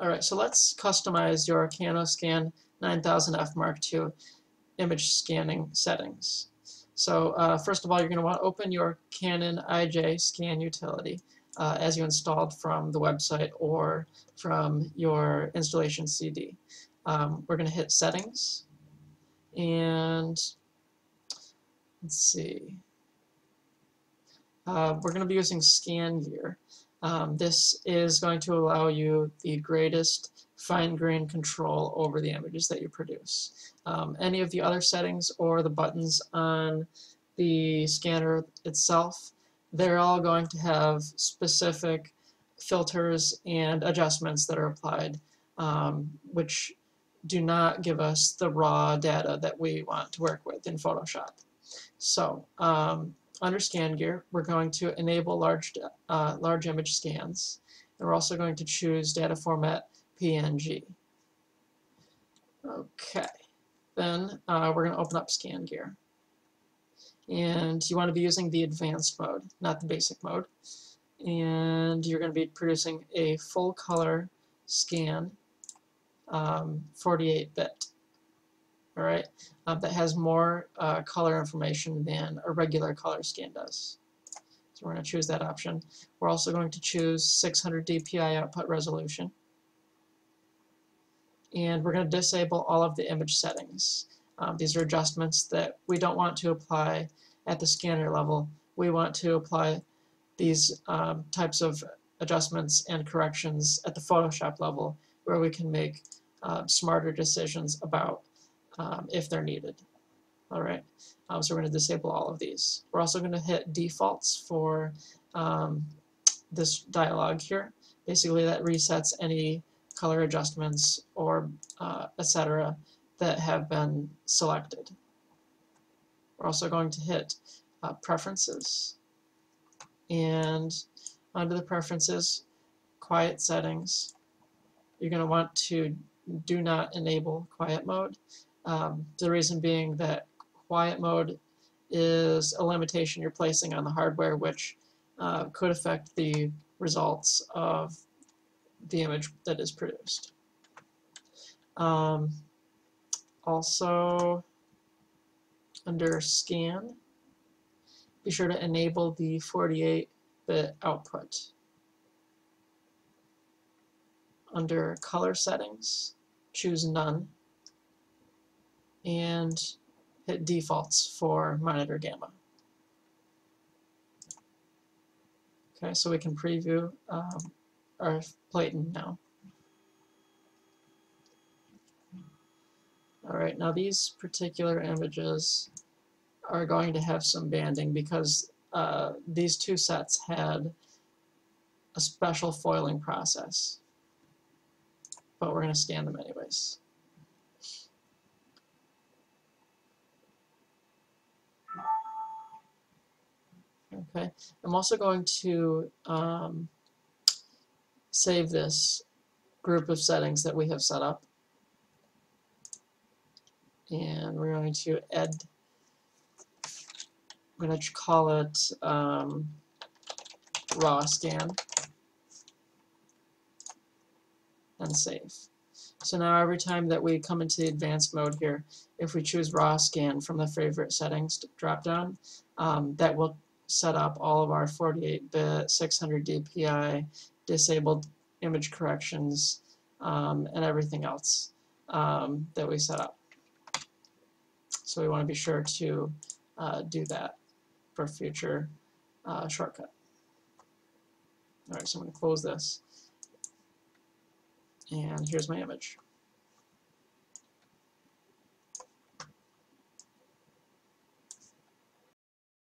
Alright, so let's customize your CanoScan 9000F Mark II image scanning settings. So uh, first of all, you're going to want to open your Canon IJ scan utility uh, as you installed from the website or from your installation CD. Um, we're going to hit settings and let's see. Uh, we're going to be using ScanGear. Um, this is going to allow you the greatest fine-grained control over the images that you produce. Um, any of the other settings or the buttons on the scanner itself, they're all going to have specific filters and adjustments that are applied, um, which do not give us the raw data that we want to work with in Photoshop. So um, under ScanGear, we're going to enable large, uh, large image scans. And we're also going to choose data format PNG. Okay, then uh, we're going to open up ScanGear. And you want to be using the advanced mode, not the basic mode. And you're going to be producing a full color scan, 48-bit. Um, alright, um, that has more uh, color information than a regular color scan does. So we're going to choose that option. We're also going to choose 600 dpi output resolution. And we're going to disable all of the image settings. Um, these are adjustments that we don't want to apply at the scanner level. We want to apply these um, types of adjustments and corrections at the Photoshop level where we can make uh, smarter decisions about um, if they're needed. Alright, um, so we're going to disable all of these. We're also going to hit defaults for um, this dialog here. Basically that resets any color adjustments or uh, etc. that have been selected. We're also going to hit uh, preferences and under the preferences quiet settings you're going to want to do not enable quiet mode um, the reason being that quiet mode is a limitation you're placing on the hardware which uh, could affect the results of the image that is produced. Um, also, under scan, be sure to enable the 48-bit output. Under color settings, choose none and hit defaults for monitor gamma. Okay, so we can preview um, our platen now. Alright, now these particular images are going to have some banding because uh, these two sets had a special foiling process. But we're going to scan them anyways. Okay, I'm also going to um, save this group of settings that we have set up. And we're going to add, I'm going to call it um, raw scan and save. So now every time that we come into the advanced mode here, if we choose raw scan from the favorite settings drop down, um, that will set up all of our 48-bit 600 dpi disabled image corrections um, and everything else um, that we set up. So we want to be sure to uh, do that for future uh, shortcut. Alright, so I'm going to close this. And here's my image.